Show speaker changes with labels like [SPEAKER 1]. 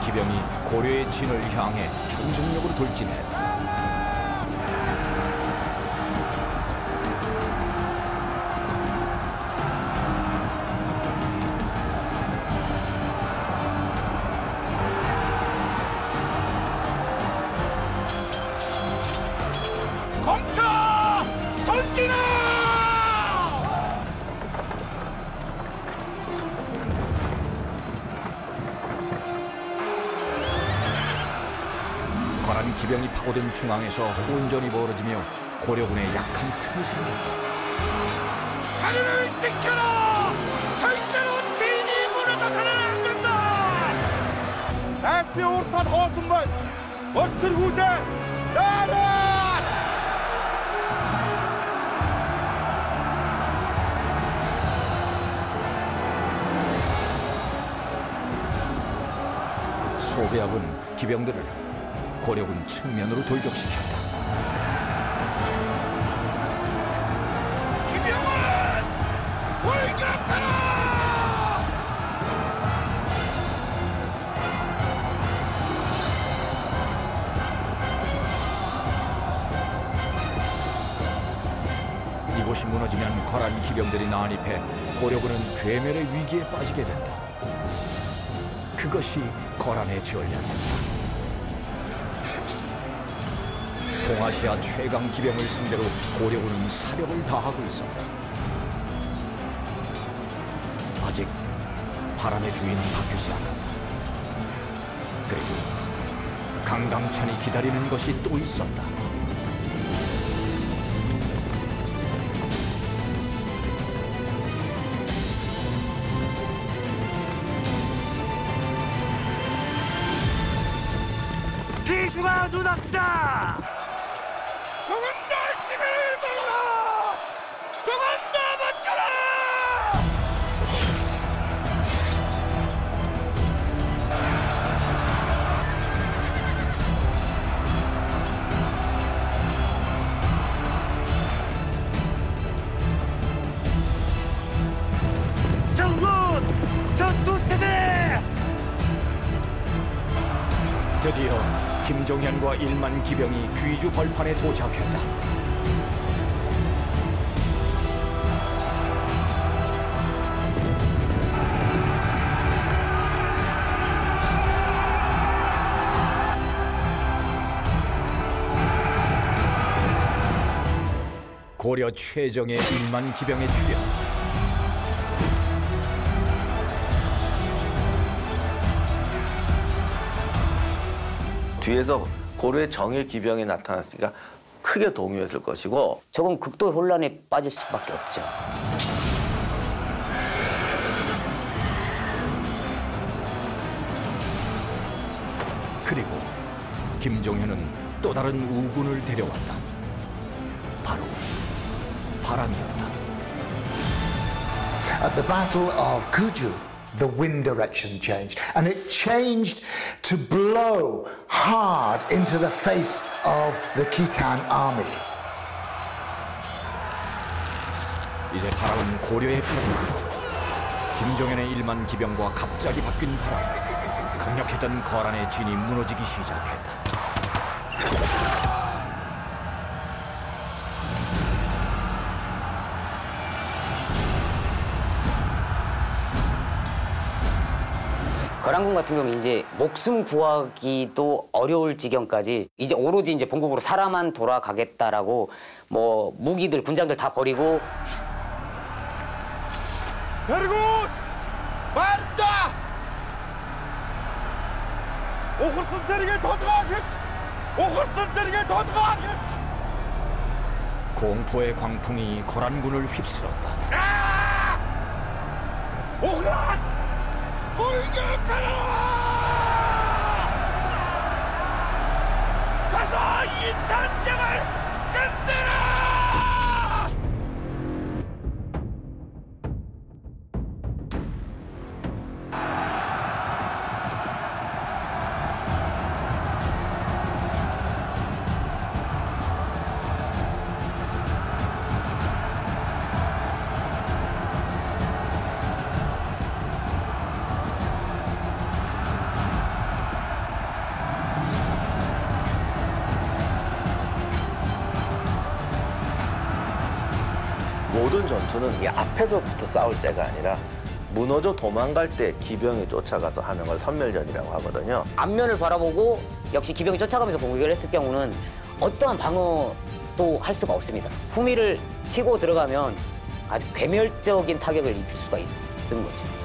[SPEAKER 1] 기병이 고려의 진을 향해 총속력으로 돌진했다. 거란 기병이 파고든 중앙에서 혼전이 벌어지며 고려군의 약한 틈이 생겼다.
[SPEAKER 2] 자리를 지켜라! 절대로 진이 무너져서는 안 된다!
[SPEAKER 3] Eski ortadan Hatunbey. Ortır Hude. Yara!
[SPEAKER 1] 소배합은 기병들을 고려군 측면으로 돌격시켰다. 이곳이 무너지면 거란 기병들이 난입해 고려군은 괴멸의 위기에 빠지게 된다. 그것이 거란의 전략이다. 동아시아 최강 기병을 상대로 고려군은 사력을 다하고 있었다. 아직 바람의 주인은 바뀌지 않았다. 그리고 강강찬이 기다리는 것이 또 있었다.
[SPEAKER 2] 기수가 눈앞이다!
[SPEAKER 1] 드디어 김종현과 1만 기병이 귀주 벌판에 도착했다. 고려 최정의 1만 기병의 주력.
[SPEAKER 4] 뒤에서 고려의 정예 기병이 나타났으니까 크게 동요했을 것이고
[SPEAKER 5] 조금 극도 혼란에 빠질 수밖에 없죠.
[SPEAKER 1] 그리고 김종현은 또 다른 우군을 데려왔다. 바로 바람이었다.
[SPEAKER 6] At the Battle of Kuju, the wind direction changed, and it changed to blow hard into the face of the Khitan army.
[SPEAKER 1] 이제 바람은 고려의 바람이다. 김종현의 1만 기병과 갑자기 바뀐 바람. 강력했던 거란의 진이 무너지기 시작했다.
[SPEAKER 5] 거란군 같은 경우 이제 목숨 구하기도 어려울 지경까지 이제 오로지 이제 본국으로 살아만 돌아가겠다라고 뭐 무기들 군장들 다 버리고!
[SPEAKER 3] Okursun terige tozgağa git! Okursun terige tozgağa git!
[SPEAKER 1] 공포의 광풍이 거란군을 휩쓸었다.
[SPEAKER 3] 오그란! 돌격하라!
[SPEAKER 4] 모든 전투는 이 앞에서부터 싸울 때가 아니라 무너져 도망갈 때 기병이 쫓아가서 하는 걸 선멸전이라고 하거든요.
[SPEAKER 5] 앞면을 바라보고 역시 기병이 쫓아가면서 공격을 했을 경우는 어떠한 방어도 할 수가 없습니다. 후미를 치고 들어가면 아주 괴멸적인 타격을 입힐 수가 있는 거죠.